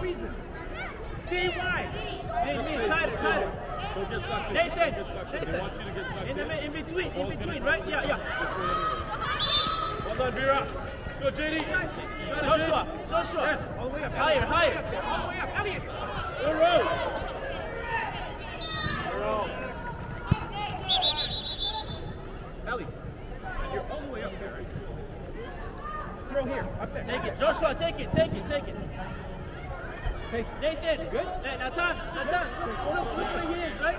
reason. Stay wide. Hey, me, tighter, tighter. Don't. Nathan, Nathan. They want you to get in. The, in between, in between, right? Yeah, yeah. Well done, Vera. Let's go, JD. Joshua, Joshua. Yes. All the way up. Higher, higher. All the way up, Elliot. Good row. Good row. Ellie, you're all the way up there. Throw here, up there. Take it, Joshua, take it, take it, take it. Hey, Nathan, you good? Hey, Nathan, Nathan, look, look where he is, right?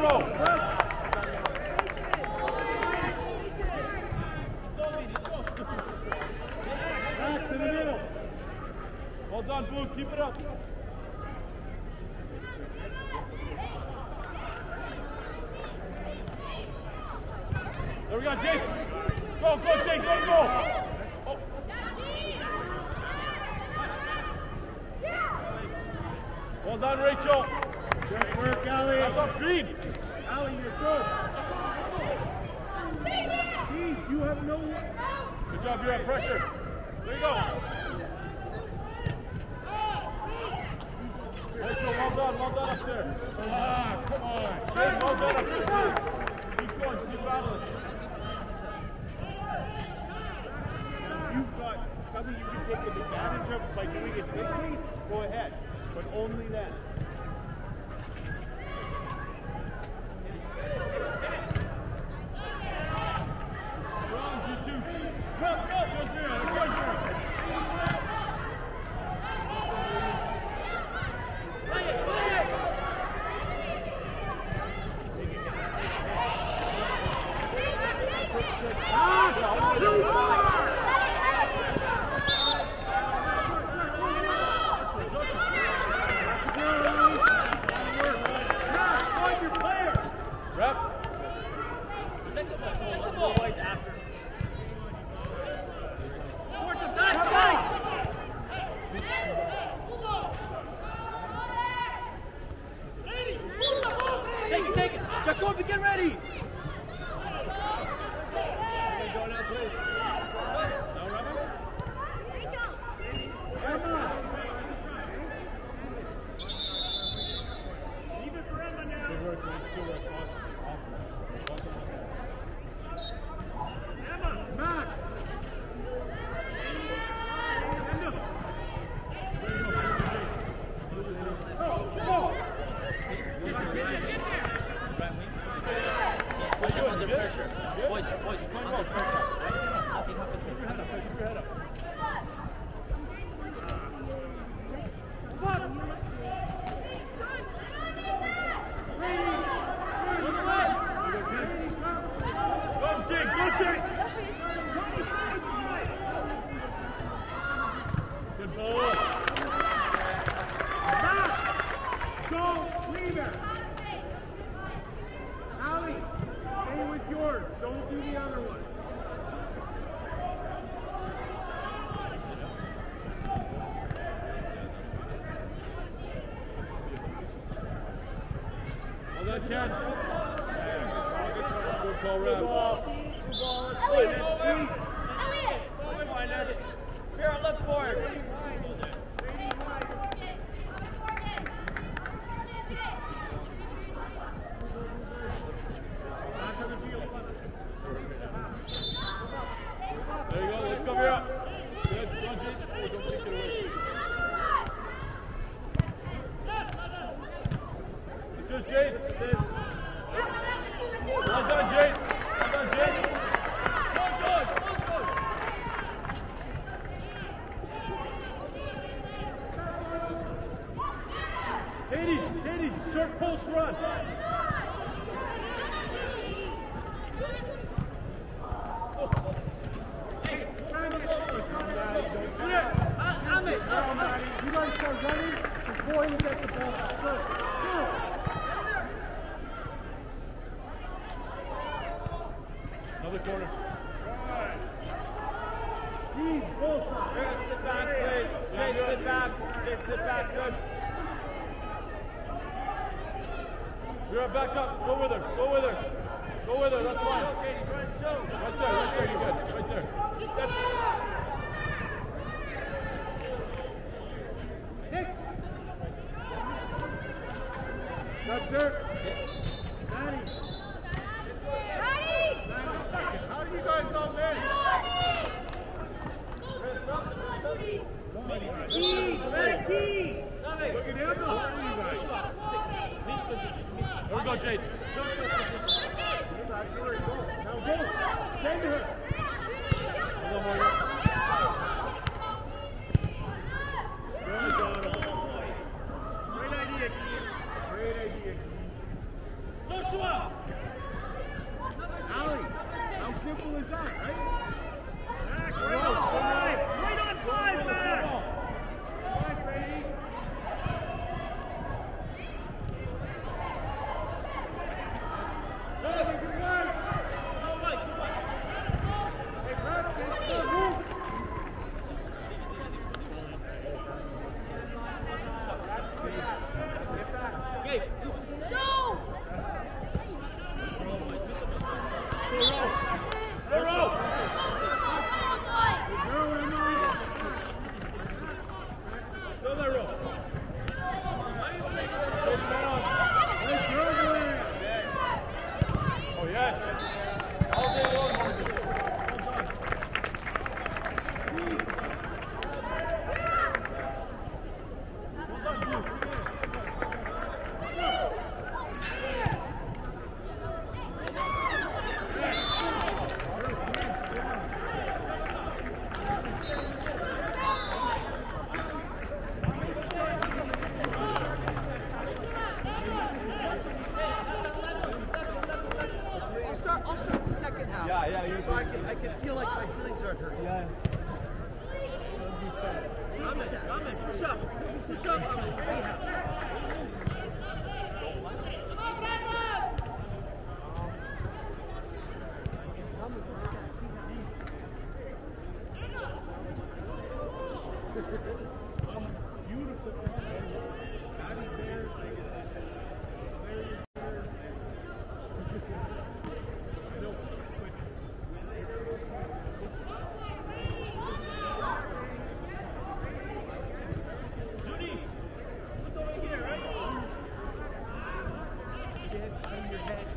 Right Judy, look over here, right? Get out of your head.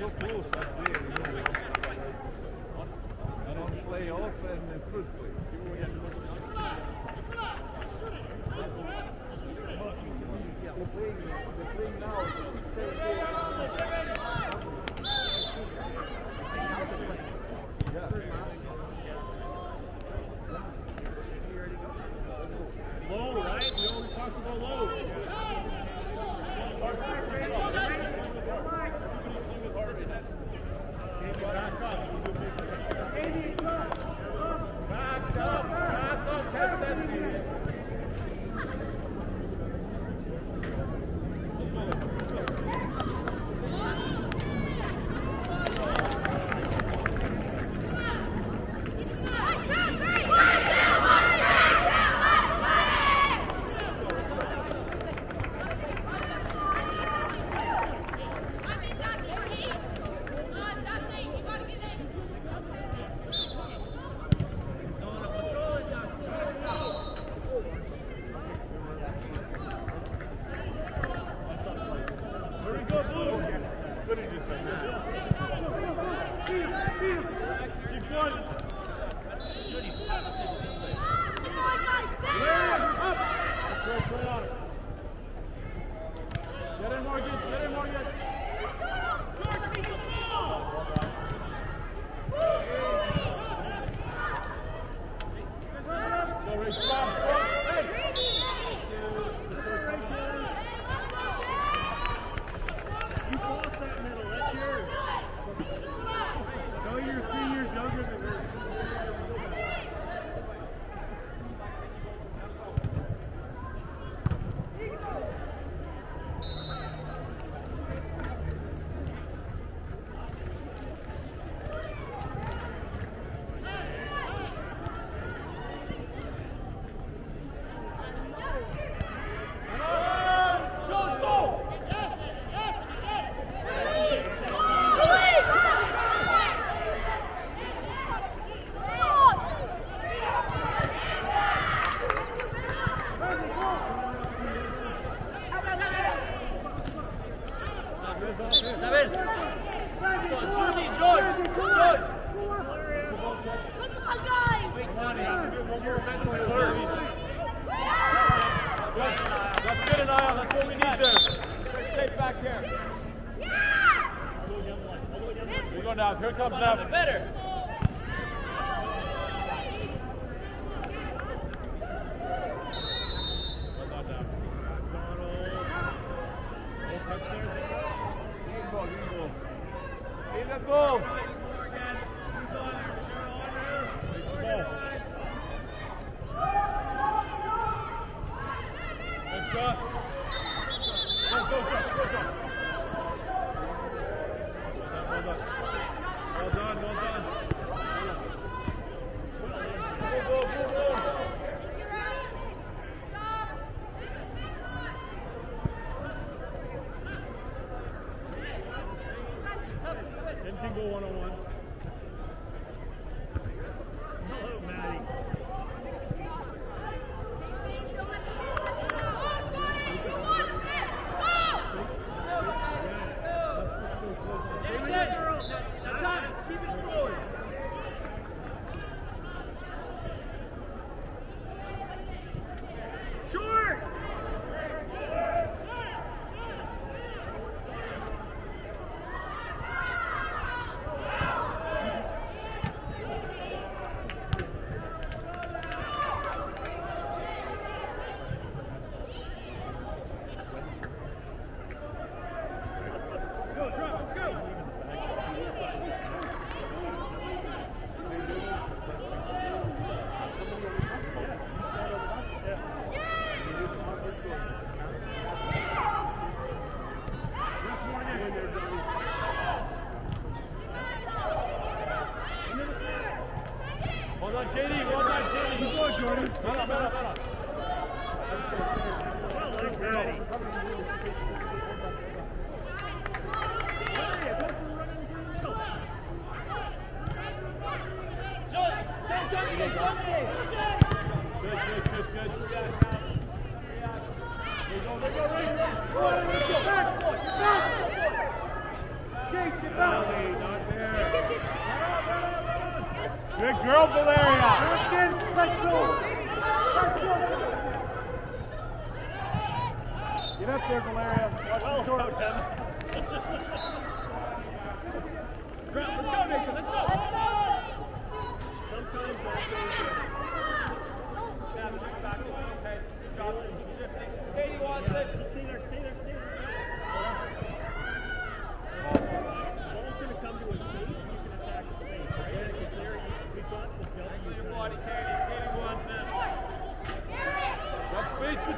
so close up there, you know. And on playoff and in first place. They're playing, they're playing now six, seven games. Low, right? We always talked about low. Back up. Back up. Back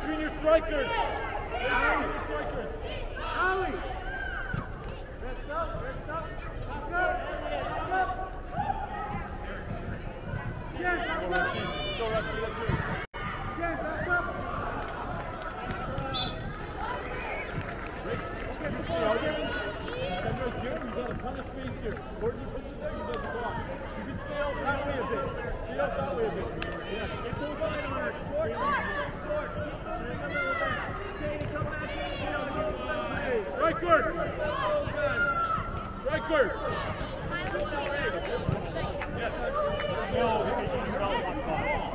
between your strikers. Alley. Your strikers. Alley. Rest up, rest up. Back up, back up. Jen, back up. Go, Rusty. Let's. Jen, back up. Great. Okay, this one. Okay. Here, you got a ton of space here. Where do it there? You can stay out that way a bit. Stay out that way a bit. right Strikers! Yes. No,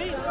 me.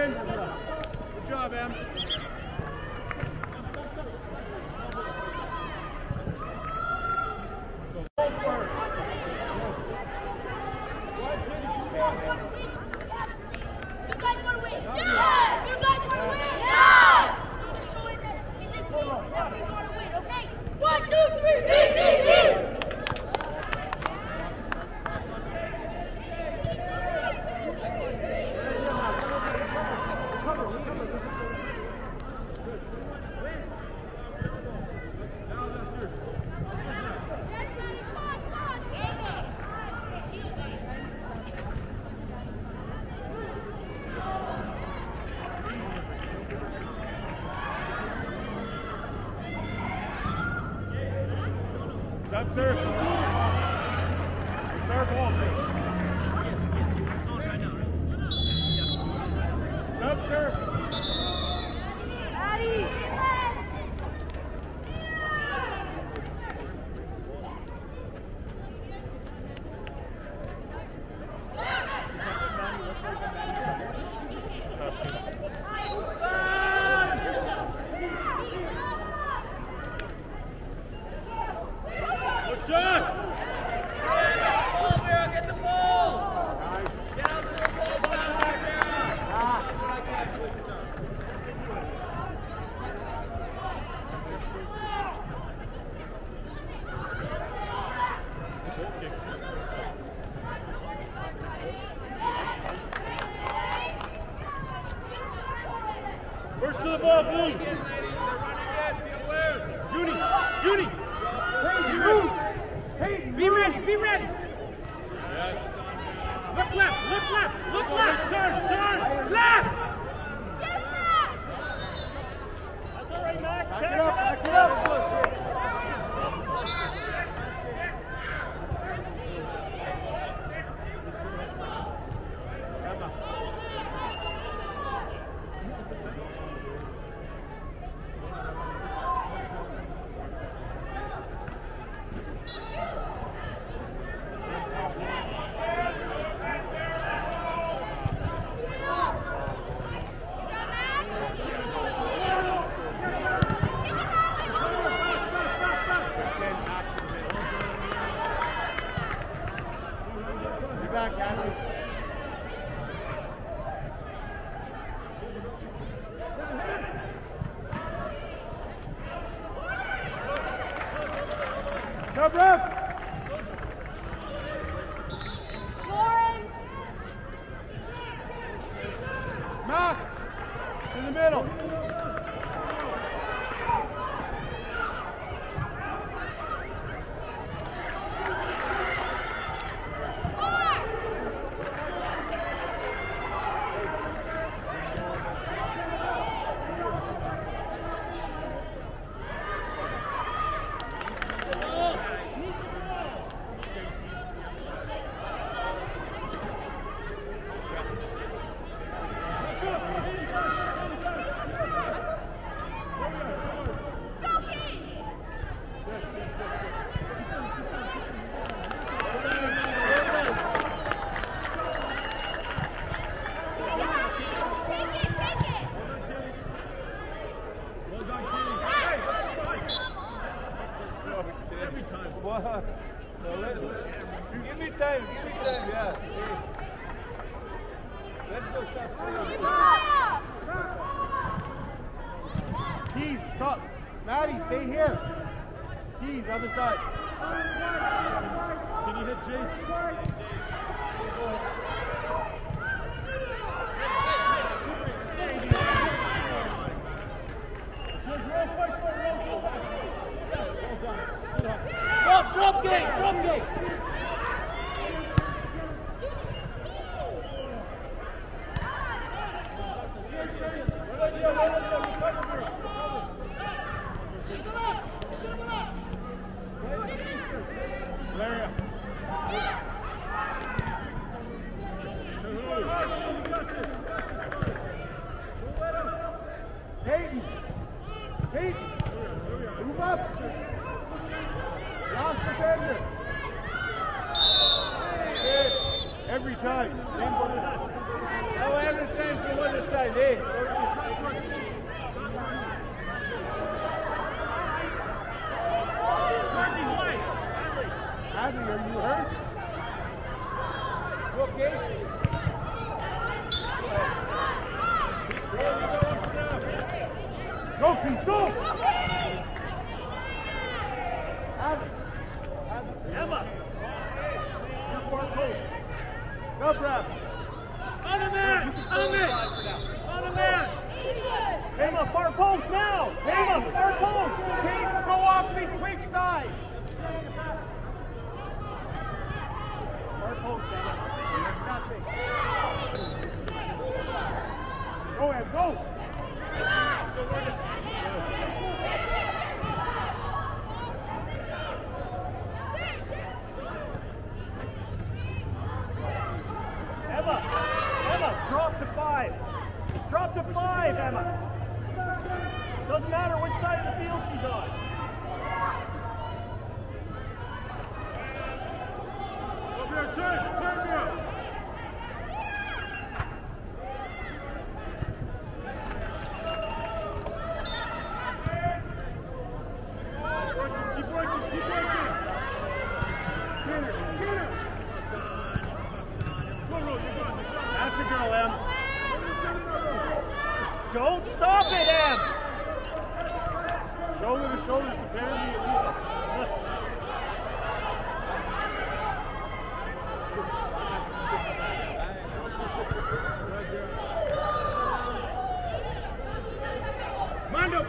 Come on, Morgan. Good job, Em. You guys want to win? Yes! You guys want to win? Yes! Show it that in this game that we want to win, okay? One, two, three, BTB! Sub serve. It's our ball, sir. Sub serve. Good shot. Get the ball. Get out to the ball, Vera. First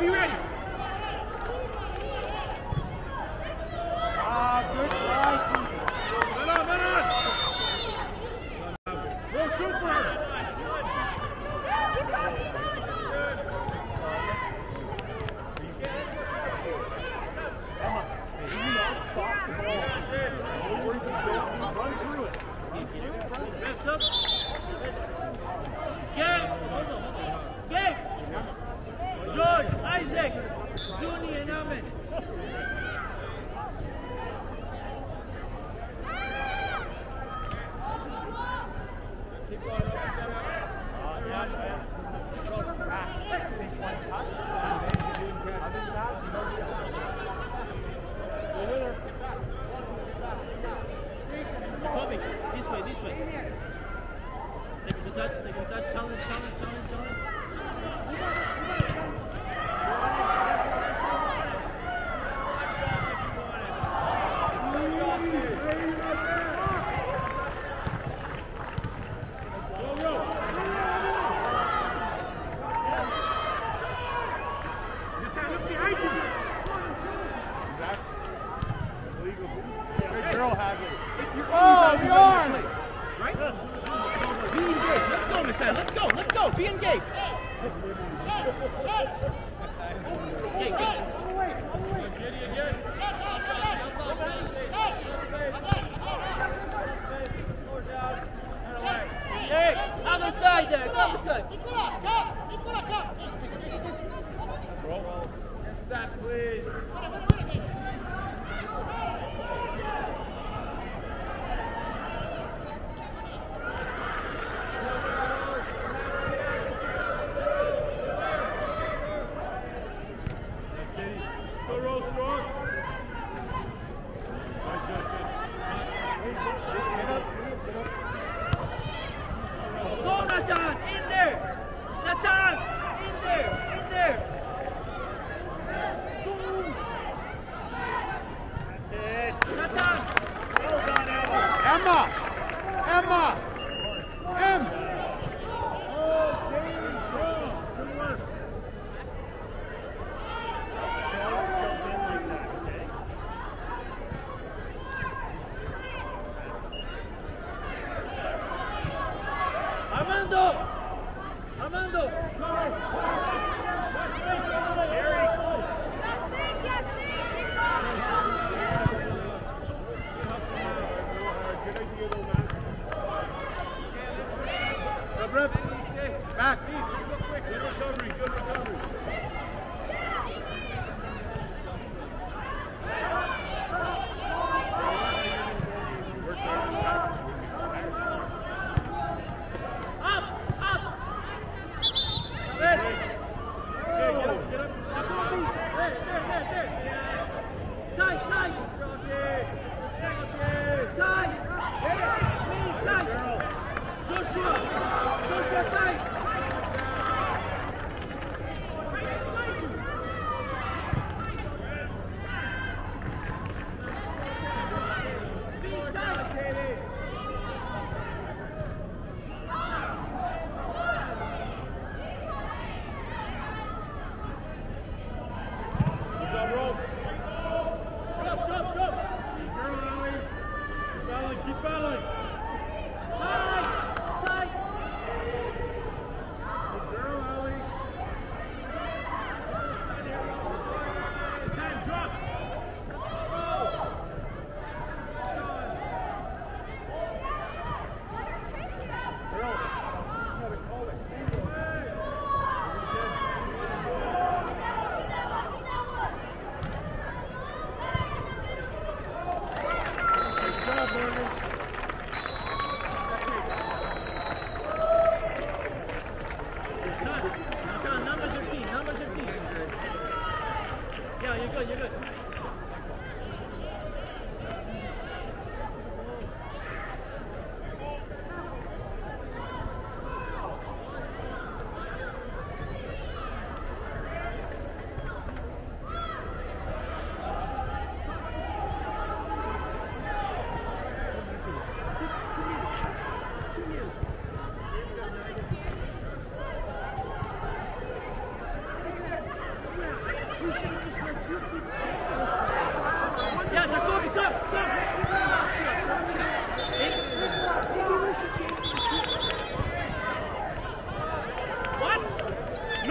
be ready.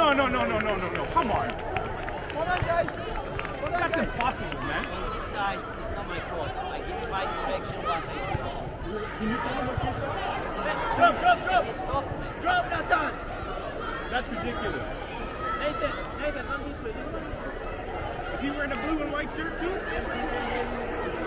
No, no, no, no, no, no. Come on. Hold on, guys. That's impossible, man. Decide. Drop, drop, drop. Stop, drop, Nathan. That's ridiculous. Nathan, Nathan, come this way, this way. He wearing a blue and white shirt too?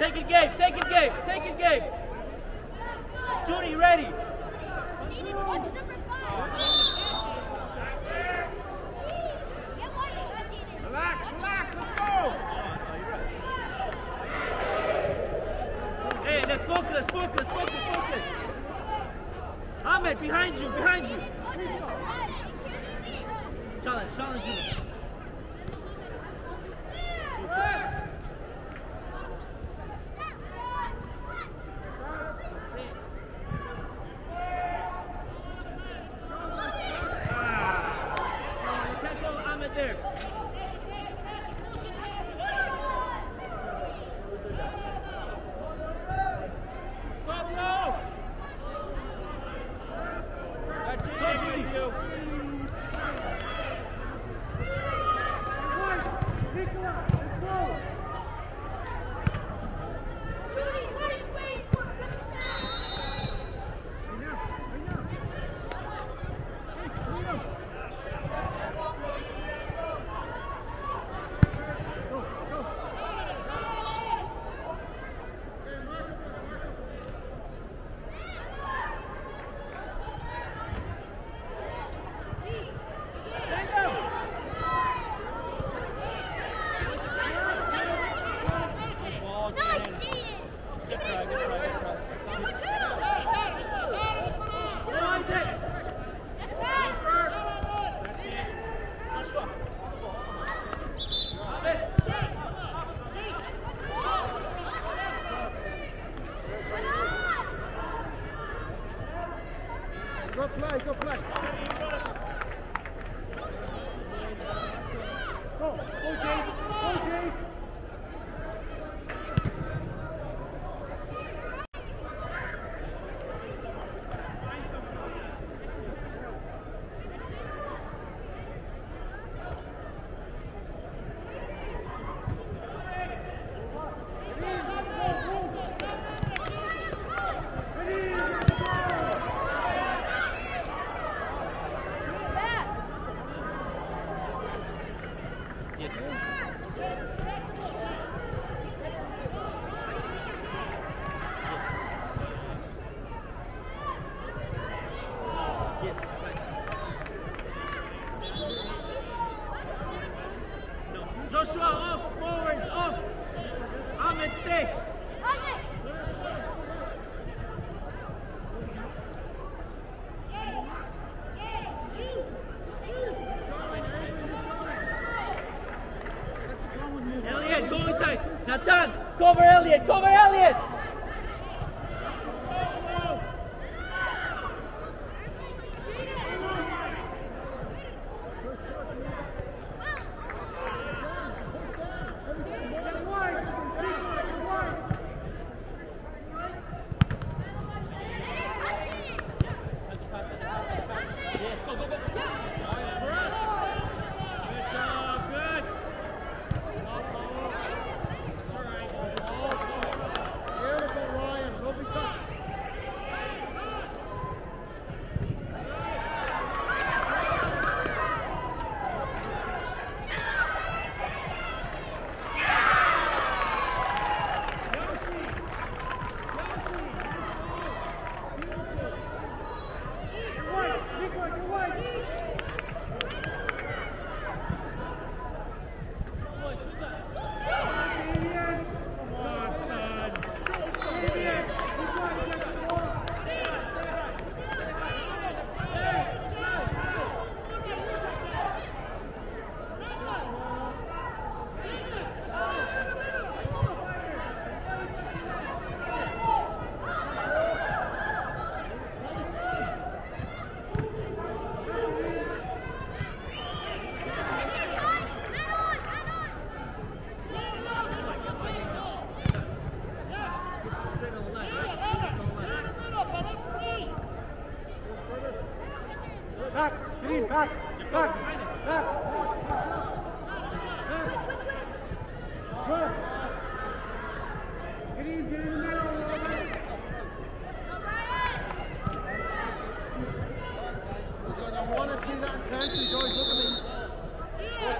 Take it, Gabe. Take it, Gabe. Take it, Gabe. Judy, ready. Judy, watch number five. Relax, relax, let's go. Hey, let's focus, focus, focus, focus. Ahmed, behind you, behind you. Challenge, challenge you.